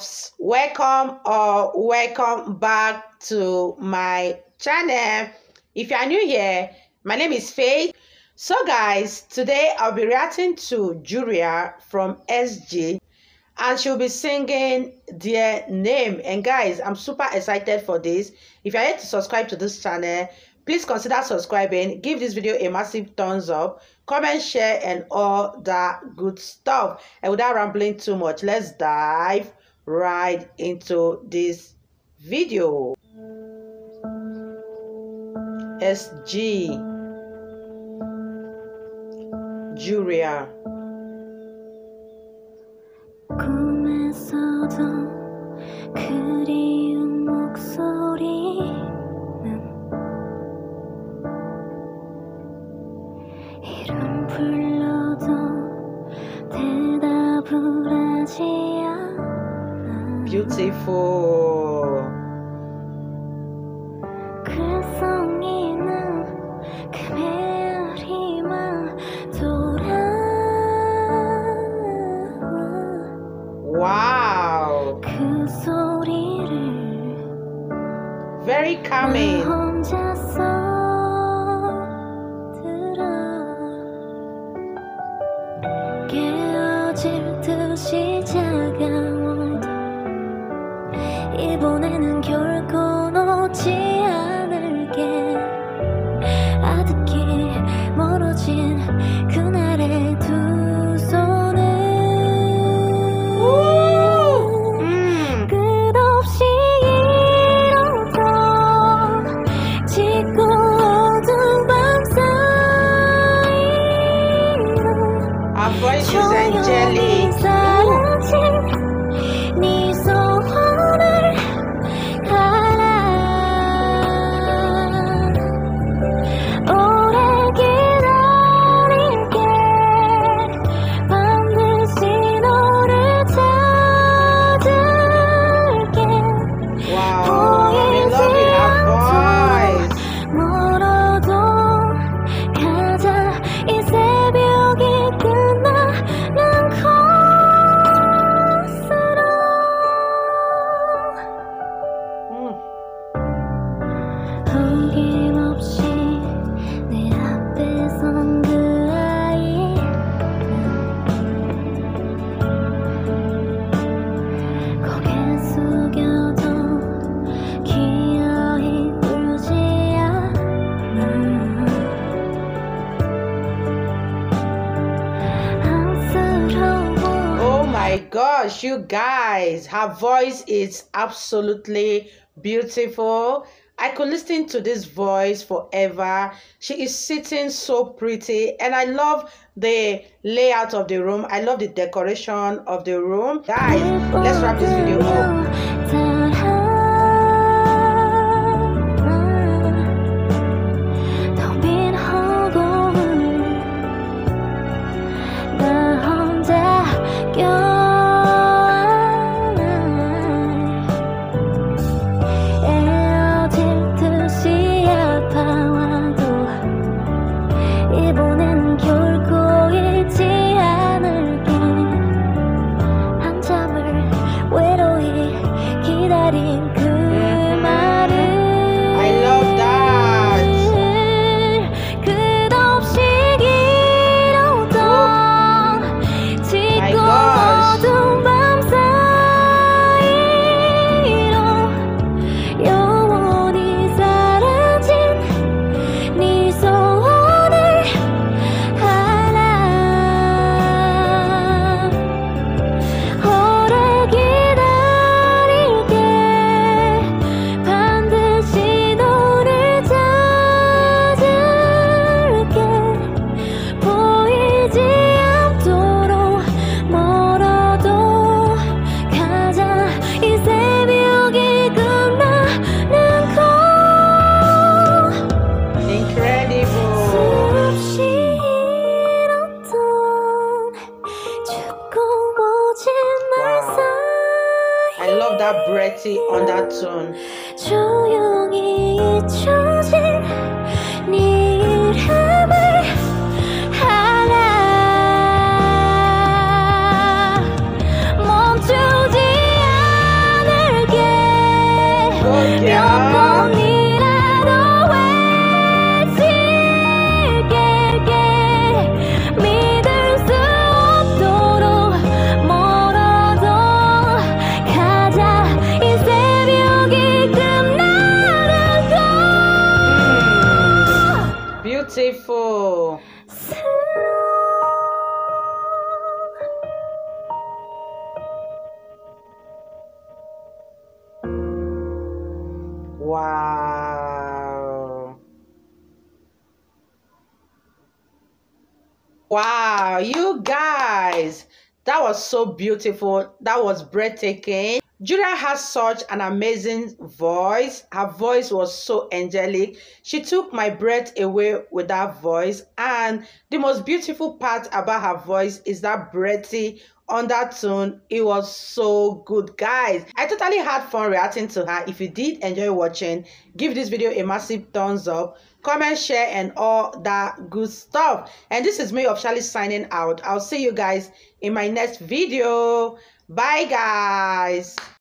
loves. Welcome or welcome back to my channel. If you are new here my name is faith so guys today i'll be reacting to Juria from XG and she'll be singing Dear Name. And guys i'm super excited for this. If you're yet to subscribe to this channel please consider subscribing. Give this video a massive thumbs up comment share and all that good stuff. And without rambling too much let's dive right into this video. XG Juria 그리 그, 그, 그 소리를 Very 혼자서 들어. 깨어질 듯이 작아. Gosh, you guys, her voice is absolutely beautiful. I could listen to this voice forever. She is sitting so pretty and I love the layout of the room. I love the decoration of the room. Guys, let's wrap this video up. 보내 another breathy undertone. 조용히 잊혀진 네 이름을 알아 멈추지 않을게 okay. Wow. Wow, you guys, that was so beautiful. That was breathtaking. Juria has such an amazing voice. Her voice was so angelic. She took my breath away with that voice. And the most beautiful part about her voice is that breathy undertone. It was so good, guys. I totally had fun reacting to her. If you did enjoy watching, give this video a massive thumbs up. Comment, share, and all that good stuff. And this is me officially signing out. I'll see you guys in my next video. Bye, guys.